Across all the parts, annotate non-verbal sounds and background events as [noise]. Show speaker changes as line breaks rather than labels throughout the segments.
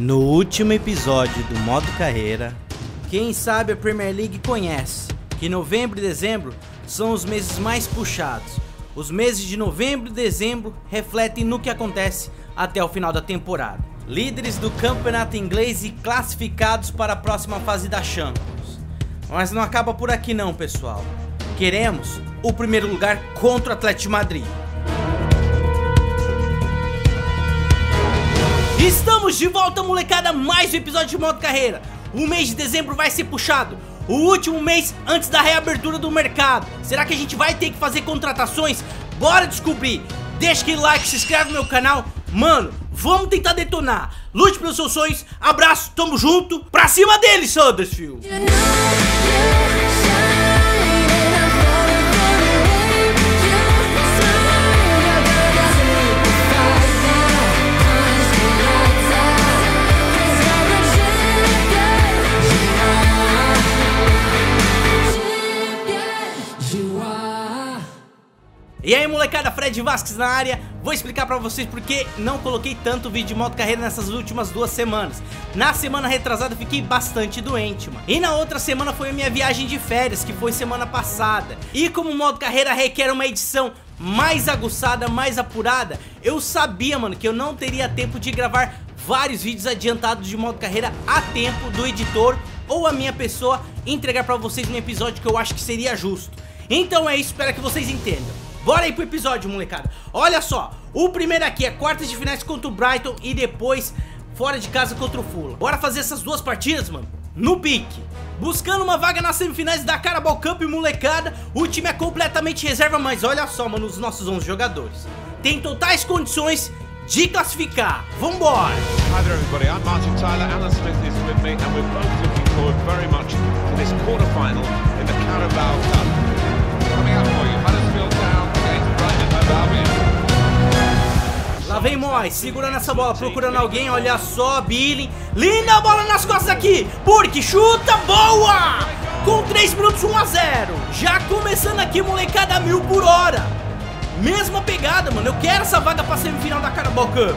No último episódio do modo carreira, quem sabe a Premier League conhece que novembro e dezembro são os meses mais puxados. Os meses de novembro e dezembro refletem no que acontece até o final da temporada. Líderes do campeonato inglês e classificados para a próxima fase da Champions. Mas não acaba por aqui não, pessoal. Queremos o primeiro lugar contra o Atlético Madrid. Estamos de volta, molecada, mais um episódio de modo carreira. O mês de dezembro vai ser puxado. O último mês antes da reabertura do mercado. Será que a gente vai ter que fazer contratações? Bora descobrir. Deixa aquele like, se inscreve no meu canal. Mano, vamos tentar detonar. Lute pelos seus sonhos. Abraço, tamo junto. Pra cima deles, Huddersfield.
You know
E aí molecada, Fred Vasquez na área, vou explicar pra vocês porque não coloquei tanto vídeo de moto carreira nessas últimas duas semanas. Na semana retrasada fiquei bastante doente, mano. E na outra semana foi a minha viagem de férias, que foi semana passada. E como modo carreira requer uma edição mais aguçada, mais apurada Eu sabia, mano, que eu não teria tempo de gravar vários vídeos adiantados de modo carreira a tempo do editor ou a minha pessoa entregar pra vocês um episódio que eu acho que seria justo. Então é isso, espero que vocês entendam Bora aí pro episódio, molecada. Olha só, o primeiro aqui é quartas de finais contra o Brighton e depois fora de casa contra o Fulham. Bora fazer essas duas partidas, mano, no pique. Buscando uma vaga nas semifinais da Carabao Cup, molecada. O time é completamente reserva, mas olha só, mano, os nossos 11 jogadores. Tem totais condições de classificar. Vambora!
Hi there, everybody. I'm Martin Tyler. Alan Smith is with me, and we're both looking forward very much to this quarter-final in the Carabao Cup. Coming up for
Lá vem Moy, segurando essa bola, procurando alguém, olha só, Billy. Linda bola nas costas aqui, porque chuta, boa! Com 3 minutos 1 a 0 Já começando aqui, molecada, mil por hora. Mesma pegada, mano, eu quero essa vaga pra semifinal da Carabao Cup.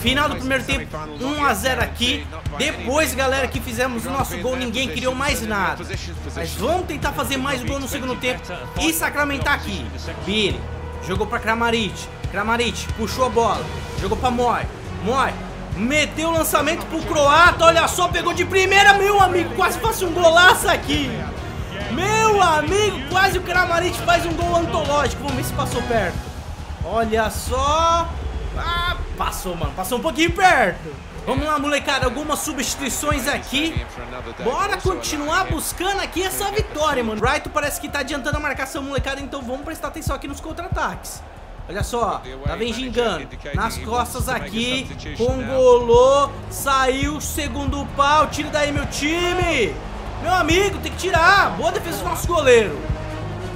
Final do primeiro tempo, 1 a 0 aqui. Depois, galera, que fizemos o nosso gol, ninguém criou mais nada. Mas vamos tentar fazer mais gol no segundo tempo e sacramentar aqui. Billy, jogou pra Kramaric. Kramaric puxou a bola, jogou pra Moy. Moy meteu o lançamento pro croata, olha só, pegou de primeira, meu amigo, quase faz um golaço aqui. Meu amigo, quase o Kramaric faz um gol antológico. Vamos ver se passou perto. Olha só. Ah, passou, mano. Passou um pouquinho perto. Vamos lá, molecada. Algumas substituições aqui. Bora continuar buscando aqui essa vitória, mano. Brighton parece que tá adiantando a marcação, molecada. Então vamos prestar atenção aqui nos contra-ataques. Olha só, tá vem gingando Nas costas aqui Congolou Saiu, segundo pau Tira daí meu time Meu amigo, tem que tirar Boa defesa do nosso goleiro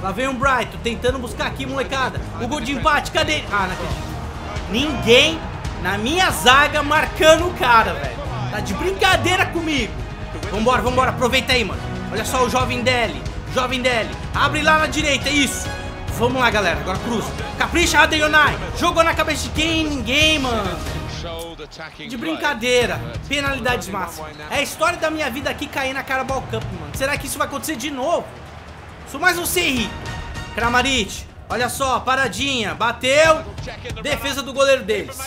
Lá vem o Brighton Tentando buscar aqui, molecada O gol de empate, cadê? Ah, não acredito Ninguém na minha zaga marcando o cara, velho Tá de brincadeira comigo Vambora, vambora, aproveita aí, mano Olha só o jovem Deli Jovem Deli Abre lá na direita, isso Vamos lá, galera. Agora cruza. Capricha, Adeyonai. Jogou na cabeça de quem? Ninguém, mano. De brincadeira. Penalidades máximas. É a história da minha vida aqui cair na Carabao Cup, mano. Será que isso vai acontecer de novo? Sou mais você, Henrique. Kramaric. Olha só, paradinha. Bateu. Defesa do goleiro deles.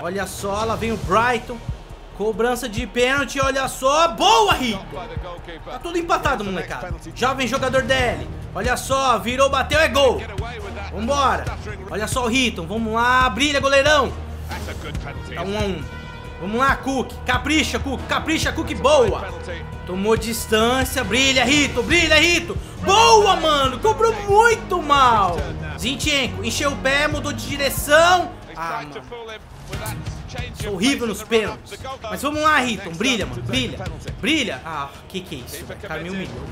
Olha só, lá vem o Brighton. Cobrança de pênalti, olha só. Boa, Rito. Tá tudo empatado, molecada. Jovem jogador DL. Olha só, virou, bateu, é gol. Vambora. Olha só o Riton. Vamos lá, brilha, goleirão. Tá um a um. Vamos lá, Cook. Capricha, Cook. Capricha, Cook. Boa. Tomou distância. Brilha, Rito. Brilha, Rito. Boa, mano. Cobrou muito mal. Zinchenko. Encheu o pé, mudou de direção. Ah, mano. Sou horrível nos pênaltis. Mas vamos lá, Riton. Brilha, mano. Brilha. Brilha. Ah, que que é isso? O cara me humilhou.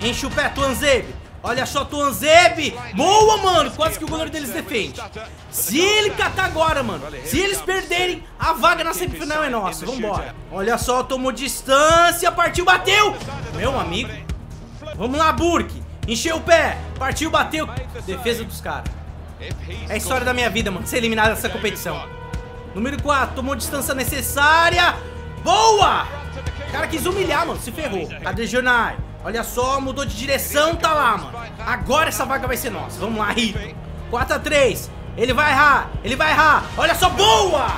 Enche o pé, Tuanzebe. Olha só, Tuanzebe. Boa, mano. Quase que o goleiro deles defende. Se ele catar agora, mano. Se eles perderem, a vaga na semifinal é nossa. Vambora. Olha só, tomou distância. Partiu, bateu. Meu amigo. Vamos lá, Burke. Encheu o pé. Partiu, bateu. Defesa dos caras. É a história da minha vida, mano. Ser eliminado dessa competição. Número 4, tomou distância necessária. Boa! quis humilhar, mano. Se ferrou. Adrianai. Olha só, mudou de direção, tá lá, mano. Agora essa vaga vai ser nossa. Vamos lá, Rito. 4x3. Ele vai errar. Ele vai errar. Olha só, boa!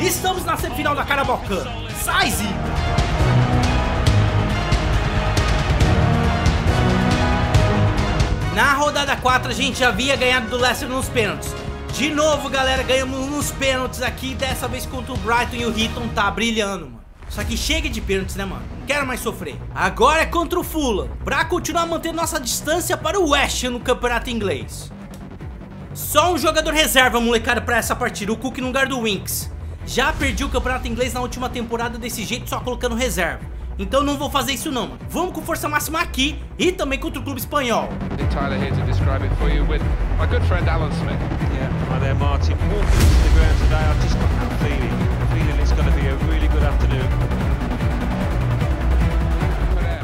Estamos na semifinal da Carabao Cup. Sai, Zico. Na rodada 4 a gente já havia ganhado do Leicester nos pênaltis. De novo, galera, ganhamos nos pênaltis aqui, dessa vez contra o Brighton e o Hitton tá brilhando, mano. Só que chega de pênaltis, né, mano? Não quero mais sofrer. Agora é contra o Fulham, pra continuar mantendo nossa distância para o West no campeonato inglês. Só um jogador reserva, molecada, pra essa partida, o Cook no lugar do Winks. Já perdi o campeonato inglês na última temporada desse jeito, só colocando reserva. Então não vou fazer isso não, mano. Vamos com força máxima aqui e também contra o clube espanhol.
Tyler here to describe it for you with my good friend Alan Smith.
Yeah, hi there, Martin. Walking to the ground today, I've just got that feeling. Feeling it's going to be a really good afternoon.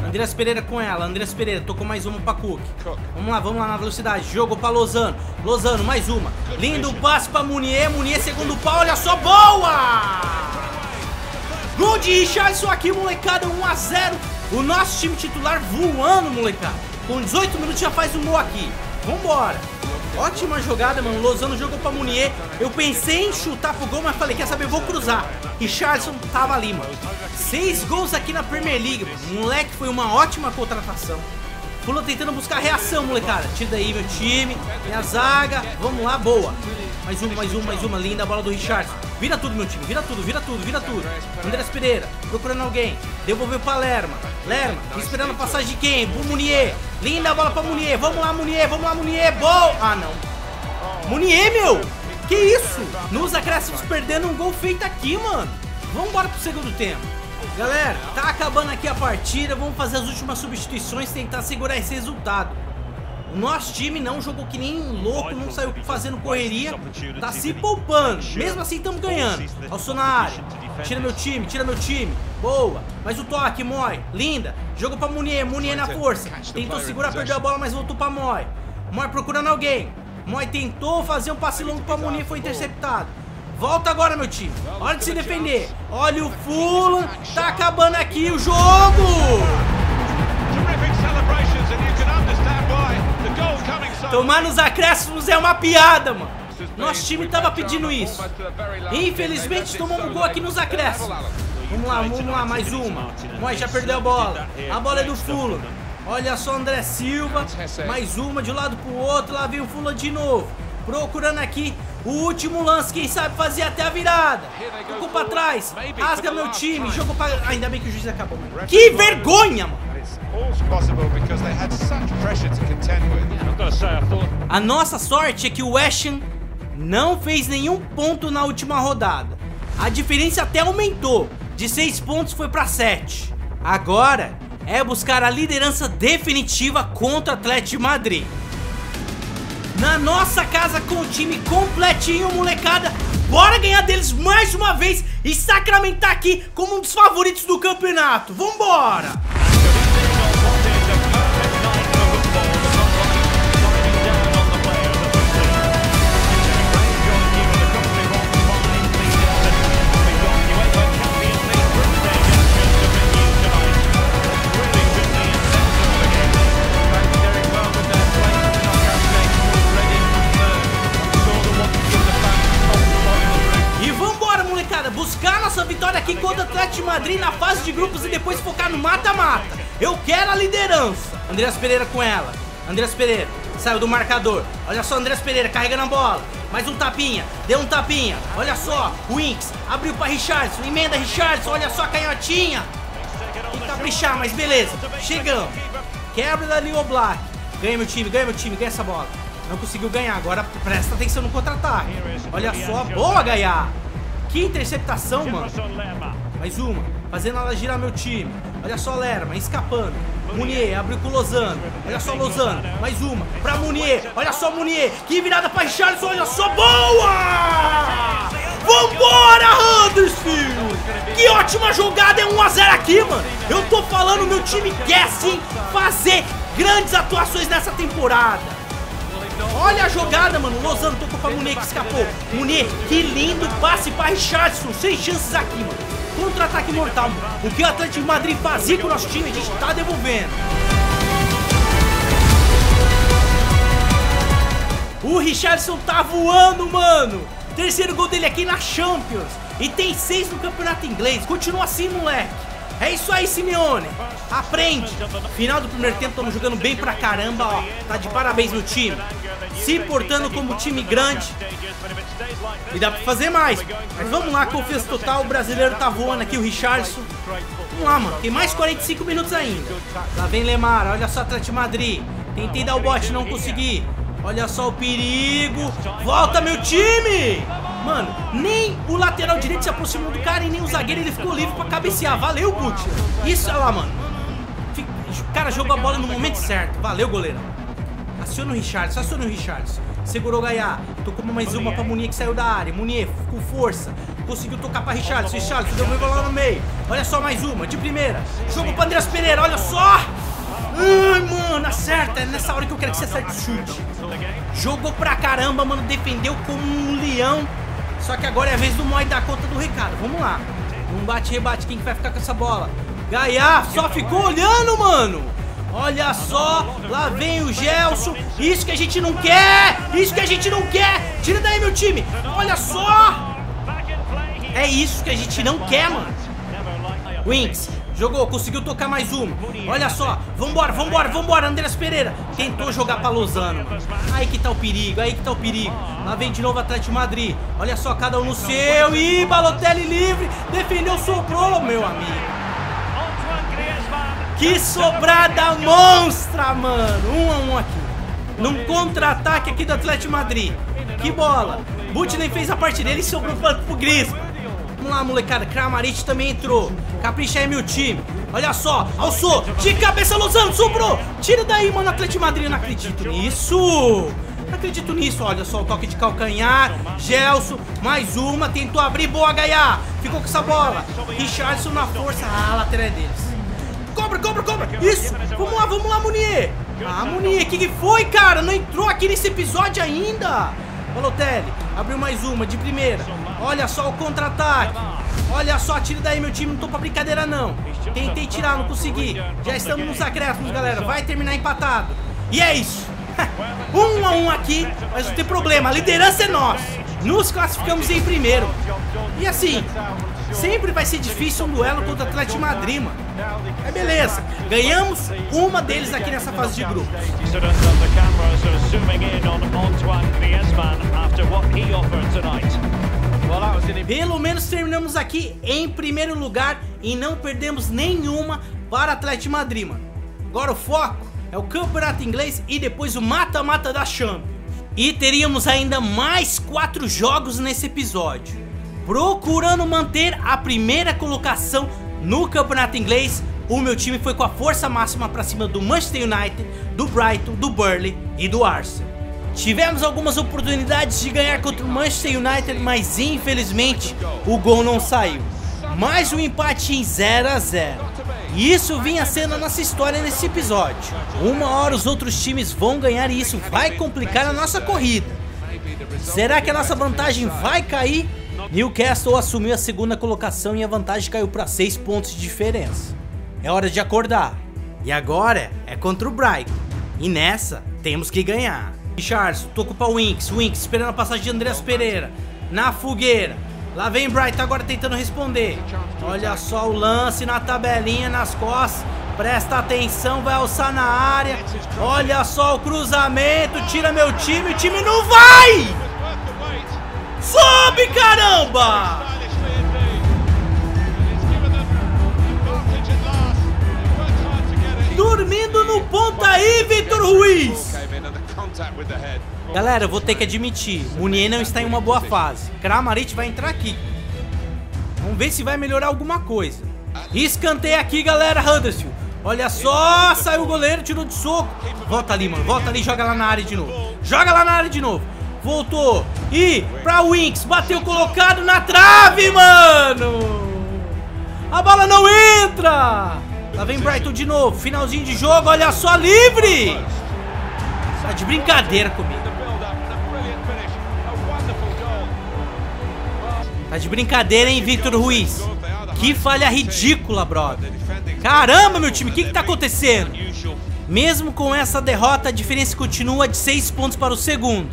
Andreas Pereira com ela, Andreas Pereira, tocou mais uma pra Cook.
Cook.
Vamos lá, vamos lá na velocidade. Jogo pra Lozano. Lozano, mais uma. Lindo passe pra Munier. Munier, segundo pau, olha só, boa! Gol de Richardson aqui, molecada, 1x0. O nosso time titular voando, molecada. Com 18 minutos já faz um gol aqui. Vambora. Ótima jogada, mano. Lozano jogou pra Munier. Eu pensei em chutar pro gol, mas falei, quer saber, vou cruzar. Richardson tava ali, mano. Seis gols aqui na Premier League, mano. Moleque, foi uma ótima contratação. Fulham tentando buscar reação, molecada. Tira daí meu time, minha zaga. Vamos lá, boa. Mais uma, mais uma, mais uma. Linda bola do Richardson. Vira tudo, meu time. Vira tudo, vira tudo, vira tudo. Andrés Pereira, procurando alguém. Devolveu pra Lerma. Lerma, esperando a passagem de quem? Pro Munier. Linda bola pra Munier. Vamos lá, Munier. Vamos lá, Munier. Boa. Ah, não. Munier, meu. Que isso? Nos acréscimos perdendo um gol feito aqui, mano. Vamos embora pro segundo tempo. Galera, tá acabando aqui a partida. Vamos fazer as últimas substituições, tentar segurar esse resultado. O nosso time não jogou que nem um louco, não saiu fazendo correria, tá se poupando. Mesmo assim, estamos ganhando. Alson na área. Tira meu time, tira meu time. Boa. Mas o toque, Moy. Linda. Jogo pra Munier, Munier na força. Tentou segurar, perdeu a bola, mas voltou pra Moy. Moy procurando alguém. Moy tentou fazer um passe longo pra Munier, foi interceptado. Volta agora, meu time. Hora de se defender. Olha o Fulham. Tá acabando aqui o jogo. Tomar nos acréscimos é uma piada, mano. Nosso time tava pedindo isso. Infelizmente tomamos gol aqui nos acréscimos. Vamos lá, vamos lá, mais uma. Moy já perdeu a bola. A bola é do Fulham. Olha só André Silva. Mais uma de um lado pro outro. Lá vem o Fulham de novo. Procurando aqui o último lance. Quem sabe fazer até a virada. Tocou pra trás. Rasga meu time. Jogou pra. Ainda bem que o juiz acabou. Que vergonha, mano.
It's all possible because they had such pressure to contend with.
I've got to say, I thought
A nossa sorte é que o West Ham não fez nenhum ponto na última rodada. A diferença até aumentou. De 6 pontos foi para 7. Agora é buscar a liderança definitiva contra o Atlético de Madrid. Na nossa casa com o time completinho, molecada. Bora ganhar deles mais uma vez e sacramentar aqui como um dos favoritos do campeonato. Vambora! Madrid na fase de grupos e depois focar no mata-mata. Eu quero a liderança. Andreas Pereira com ela. Andreas Pereira saiu do marcador. Olha só, Andreas Pereira carregando a bola. Mais um tapinha, deu um tapinha. Olha só, Winks abriu pra Richardson, emenda Richardson. Olha só a canhotinha. Tem que caprichar, mas beleza. Chegamos. Quebra dali o Black. Ganha meu time, ganha meu time, ganha essa bola. Não conseguiu ganhar, agora presta atenção no contra-ataque. Olha só, boa, Gaia. Que interceptação, mano. Mais uma, fazendo ela girar meu time. Olha só, Lerma, escapando. Munier, abriu com Lozano. Olha só, Lozano. Mais uma, pra Munier. Olha só, Munier. Que virada pra Richardson, olha só, boa! Vambora, Huddersfield! Que ótima jogada, é 1x0 aqui, mano. Eu tô falando, meu time quer sim fazer grandes atuações nessa temporada. Olha a jogada, mano. Lozano tocou pra Munier que escapou. Munier, que lindo passe pra Richardson. Sem chances aqui, mano. Contra-ataque mortal. O que o Atlético Madrid fazia com o nosso time, a gente tá devolvendo. O Richardson tá voando, mano. Terceiro gol dele aqui na Champions. E tem seis no campeonato inglês. Continua assim, moleque. É isso aí, Simeone. Aprende. Final do primeiro tempo, estamos jogando bem pra caramba, ó. Tá de parabéns no time. Se portando como time grande. E dá pra fazer mais. Mas vamos lá, confiança total. O brasileiro tá voando aqui, o Richardson. Vamos lá, mano. Tem mais 45 minutos ainda. Lá vem Lemar. Olha só, Atlético Madrid. Tentei dar o bote, não consegui. Olha só o perigo. Volta, meu time! Mano, nem o lateral direito se aproximou do cara e nem o zagueiro ele ficou livre pra cabecear. Valeu, Butcher. Isso, olha lá, mano. O cara jogou a bola no momento certo. Valeu, goleirão. Aciona o Richardson, aciona o Richardson. Segurou o Gaiá. Tocou mais uma pra Munier que saiu da área. Munier com força. Conseguiu tocar pra Richardson. Richardson deu uma bola no meio. Olha só mais uma, de primeira. Jogou pra Andreas Pereira, olha só. Ai, mano, acerta. É nessa hora que eu quero que você acerte o chute. Jogou pra caramba, mano. Defendeu como um leão. Só que agora é a vez do Moi dar conta do recado. Vamos lá. Um bate-rebate. Quem que vai ficar com essa bola? Gaiá só ficou olhando, mano. Olha só, lá vem o Gelson. Isso que a gente não quer. Isso que a gente não quer. Tira daí, meu time. Olha só. É isso que a gente não quer, mano. Winks, jogou, conseguiu tocar mais uma. Olha só, vambora, vambora, vambora, Andreas Pereira. Tentou jogar pra Lozano. Aí que tá o perigo, aí que tá o perigo. Lá vem de novo o Atlético de Madrid. Olha só, cada um no seu. Ih, Balotelli livre. Defendeu, sobrou, meu amigo. Que sobrada monstra, mano. Um a um aqui. Num contra-ataque aqui do Atlético Madrid. Que bola. Butler fez a parte dele e sobrou pro, pro Griezmann. Vamos lá, molecada. Kramaric também entrou. Capricha aí, meu time. Olha só. Alçou. De cabeça, Lozano. Sobrou. Tira daí, mano. Atlético Madrid. Não acredito nisso. Não acredito nisso. Olha só o toque de calcanhar. Gelson. Mais uma. Tentou abrir. Boa, Gaia. Ficou com essa bola. Richardson na força. Ah, lateral é deles. Cobra, cobra, cobra. Isso. Vamos lá, vamos lá, Munier. Ah, Munier. Que, que foi, cara? Não entrou aqui nesse episódio ainda. Balotelli. Abriu mais uma. De primeira. Olha só o contra-ataque. Olha só, tira daí, meu time. Não tô pra brincadeira, não. Tentei tirar, não consegui. Já estamos nos acréscimos, galera. Vai terminar empatado. E é isso. [laughs] um a um aqui, mas não tem problema. A liderança é nossa. Nos classificamos em primeiro. E assim, sempre vai ser difícil um duelo contra o Atlético Madrid, mano. É beleza. Ganhamos uma deles aqui nessa fase de grupo. Pelo menos terminamos aqui em primeiro lugar e não perdemos nenhuma para Atlético Madrid, mano. Agora o foco é o Campeonato Inglês e depois o mata-mata da Champions. E teríamos ainda mais quatro jogos nesse episódio. Procurando manter a primeira colocação no Campeonato Inglês, o meu time foi com a força máxima para cima do Manchester United, do Brighton, do Burnley e do Arsenal. Tivemos algumas oportunidades de ganhar contra o Manchester United, mas infelizmente o gol não saiu. Mais um empate em 0 a 0. E isso vinha sendo a nossa história nesse episódio. Uma hora os outros times vão ganhar e isso vai complicar a nossa corrida. Será que a nossa vantagem vai cair? Newcastle assumiu a segunda colocação e a vantagem caiu para 6 pontos de diferença. É hora de acordar. E agora é contra o Brighton. E nessa temos que ganhar. Richardson, toco pra Winks. Winks esperando a passagem de Andreas Pereira. Na fogueira. Lá vem Brighton agora tentando responder. Olha só o lance na tabelinha, nas costas. Presta atenção, vai alçar na área. Olha só o cruzamento. Tira meu time. O time não vai! Sobe, caramba! Dormindo no ponto aí, Galera, eu vou ter que admitir, Munier não está em uma boa fase. Kramaric vai entrar aqui. Vamos ver se vai melhorar alguma coisa. Escanteio aqui, galera, Huddersfield. Olha só, saiu o goleiro, tirou de soco. Volta ali, mano, volta ali, joga lá na área de novo. Joga lá na área de novo. Voltou. E pra Winks, bateu colocado na trave, mano. A bola não entra. Lá vem Brighton de novo, finalzinho de jogo, olha só, livre. Tá de brincadeira comigo. Tá de brincadeira, hein, Victor Ruiz? Que falha ridícula, brother. Caramba, meu time, o que, que tá acontecendo? Mesmo com essa derrota, a diferença continua de 6 pontos para o segundo.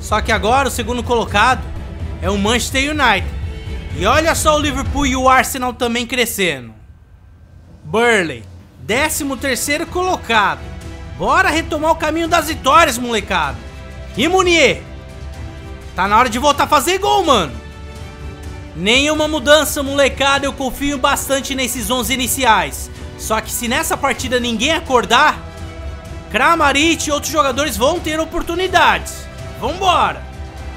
Só que agora o segundo colocado é o Manchester United. E olha só o Liverpool e o Arsenal também crescendo. Burley, 13 terceiro colocado. Bora retomar o caminho das vitórias, molecada. E Munier? Tá na hora de voltar a fazer gol, mano. Nenhuma mudança, molecada. Eu confio bastante nesses 11 iniciais. Só que se nessa partida ninguém acordar, Kramaric e outros jogadores vão ter oportunidades. Vambora.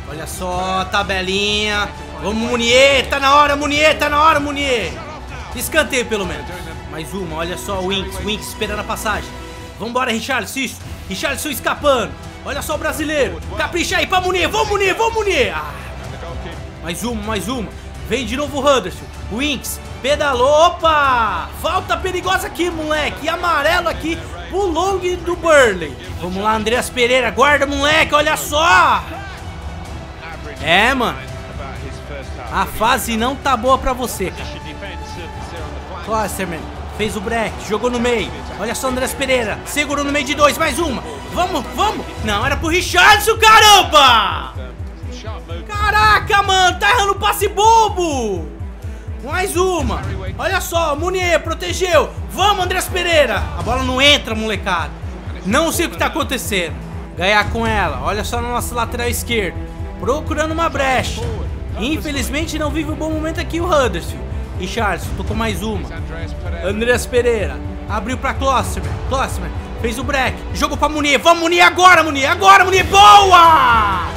Olha só, tabelinha. Vamos, Munier. Tá na hora, Munier. Tá na hora, Munier. Escanteio, pelo menos. Mais uma, olha só, Winks. Winks esperando a passagem. Vambora, Richarlison. Isso. Richarlison escapando. Olha só o brasileiro. Capricha aí pra Munier. Vamos, Munier. Vamos, Munier. Ah. Mais uma, mais uma. Vem de novo o Huddersfield. Winks pedalou. Opa! Falta perigosa aqui, moleque. E amarelo aqui pro long do Burley. Vamos lá, Andreas Pereira. Guarda, moleque. Olha só. É, mano. A fase não tá boa pra você, cara. Klosterman fez o break, jogou no meio. Olha só, Andrés Pereira, segurou no meio de dois, mais uma. Vamos, vamos. Não, era pro Richardson, caramba! Caraca, mano, tá errando passe bobo. Mais uma. Olha só, Munier protegeu. Vamos, Andrés Pereira. A bola não entra, molecada. Não sei o que tá acontecendo. Ganhar com ela. Olha só no nosso lateral esquerdo. Procurando uma brecha. Infelizmente não vive um bom momento aqui o Huddersfield. Charles, tocou mais uma. Andreas Pereira. Abriu pra Klosterman. Klosterman fez o break. Jogou pra Munier. Vamos, Munier, agora, Munier. Agora, Munier. Boa!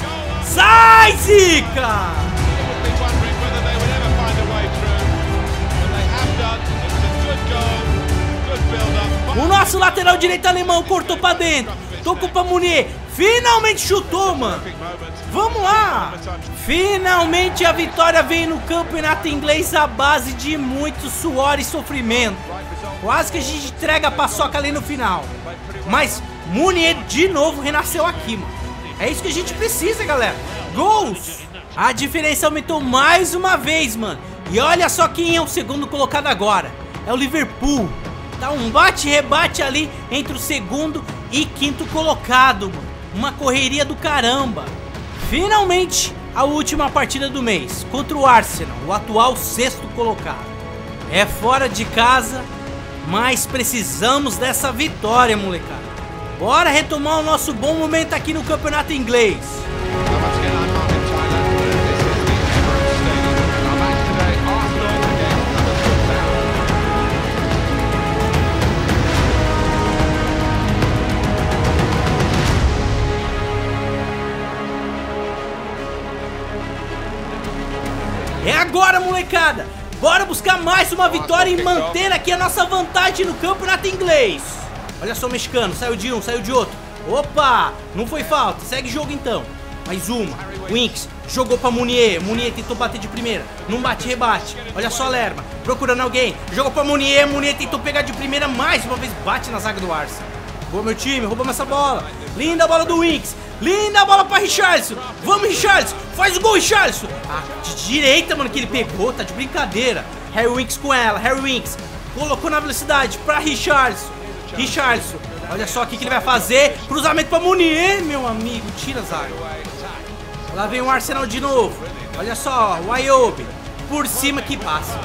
Sai, Zica! O nosso lateral direito alemão cortou pra dentro. Tocou pra Munier. Finalmente chutou, mano. Vamos lá. Finalmente a vitória vem no campeonato inglês à base de muito suor e sofrimento. Quase que a gente entrega a paçoca ali no final. Mas Munier de novo renasceu aqui, mano. É isso que a gente precisa, galera. Gols. A diferença aumentou mais uma vez, mano. E olha só quem é o segundo colocado agora. É o Liverpool. Tá um bate-rebate ali entre o segundo e quinto colocado, mano. Uma correria do caramba. Finalmente, a última partida do mês contra o Arsenal, o atual sexto colocado. É fora de casa, mas precisamos dessa vitória, molecada. Bora retomar o nosso bom momento aqui no campeonato inglês. Agora, molecada! Bora buscar mais uma vitória e manter aqui a nossa vantagem no campeonato inglês. Olha só o mexicano, saiu de um, saiu de outro. Opa, não foi falta, segue jogo então. Mais uma, Winks, jogou pra Munier, Munier tentou bater de primeira, não bate, rebate. Olha só a Lerma, procurando alguém, jogou pra Munier, Munier tentou pegar de primeira, mais uma vez bate na zaga do Arsenal. Boa meu time, roubamos essa bola. Linda bola do Winks. Linda bola pra Richardson. Vamos, Richardson. Faz o gol, Richardson. Ah, de direita, mano, que ele pegou. Tá de brincadeira. Harry Winks com ela. Harry Winks. Colocou na velocidade pra Richardson. Richardson. Olha só o que, ele vai fazer. Cruzamento pra Munier, meu amigo. Tira zaga. Lá vem o Arsenal de novo. Olha só, o Ayobi. Por cima que passa.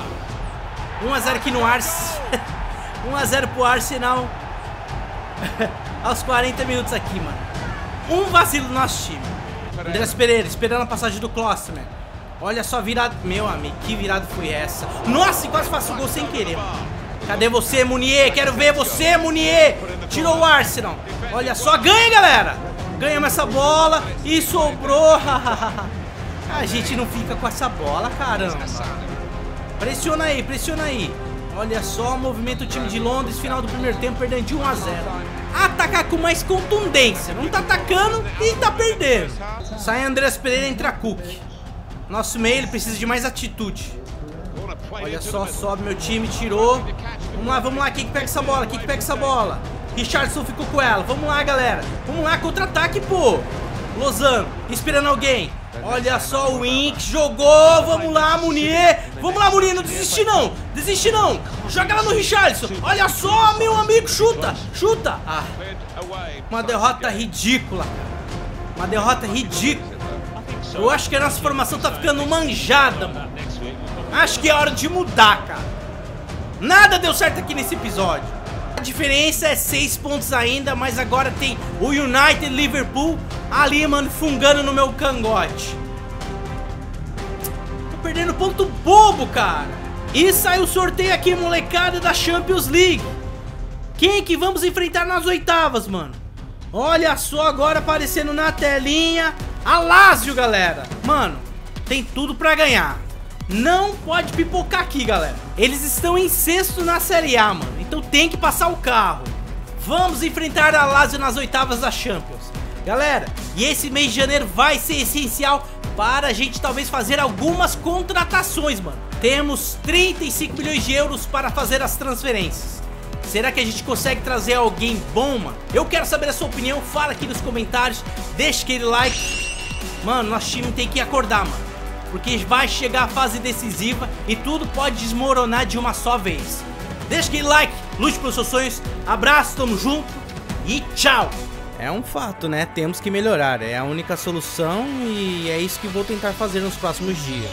1x0 aqui no Arsenal. [laughs] 1x0 pro Arsenal. [laughs] Aos 40 minutos aqui, mano. Um vacilo do nosso time. Andrés Pereira esperando a passagem do Klosterman. Olha só a virada. Meu amigo, que virada foi essa? Nossa, e quase faço o gol sem querer, mano. Cadê você, Munier? Quero ver você, Munier. Tirou o Arsenal. Olha só, ganha, galera. Ganhamos essa bola e sobrou. [laughs] a gente não fica com essa bola, caramba. Pressiona aí, pressiona aí. Olha só, movimento do time de Londres, final do primeiro tempo, perdendo de 1 a 0. Atacar com mais contundência. Não tá atacando e tá perdendo. Sai Andrés Pereira, entra Cook. Nosso meio, ele precisa de mais atitude. Olha só, sobe meu time, tirou. Vamos lá, vamos lá, quem que pega essa bola? Quem que pega essa bola? Richardson ficou com ela. Vamos lá, galera. Vamos lá, contra-ataque, pô. Lozano, esperando alguém. Olha só o Inks, jogou, vamos lá, Munier. Vamos lá, Munier, não desiste não, desiste não. Joga ela no Richardson. Olha só, meu amigo, chuta, chuta. Ah, uma derrota ridícula. Uma derrota ridícula. Eu acho que a nossa formação tá ficando manjada, mano. Acho que é hora de mudar, cara. Nada deu certo aqui nesse episódio. Diferença é 6 pontos ainda, mas agora tem o United Liverpool ali, mano, fungando no meu cangote. Tô perdendo ponto bobo, cara. E sai o sorteio aqui, molecada, da Champions League. Quem que vamos enfrentar nas oitavas, mano? Olha só agora aparecendo na telinha a Lazio, galera. Mano, tem tudo pra ganhar. Não pode pipocar aqui, galera. Eles estão em sexto na Série A, mano. Então tem que passar o carro. Vamos enfrentar a Lazio nas oitavas da Champions. Galera, e esse mês de janeiro vai ser essencial para a gente talvez fazer algumas contratações, mano. Temos 35 milhões de euros para fazer as transferências. Será que a gente consegue trazer alguém bom, mano? Eu quero saber a sua opinião, fala aqui nos comentários, deixa aquele like. Mano, nosso time tem que acordar, mano. Porque vai chegar a fase decisiva e tudo pode desmoronar de uma só vez. Deixa aquele like, lute pelos seus sonhos, abraço, tamo junto e tchau! É um fato, né? Temos que melhorar, é a única solução e é isso que vou tentar fazer nos próximos dias.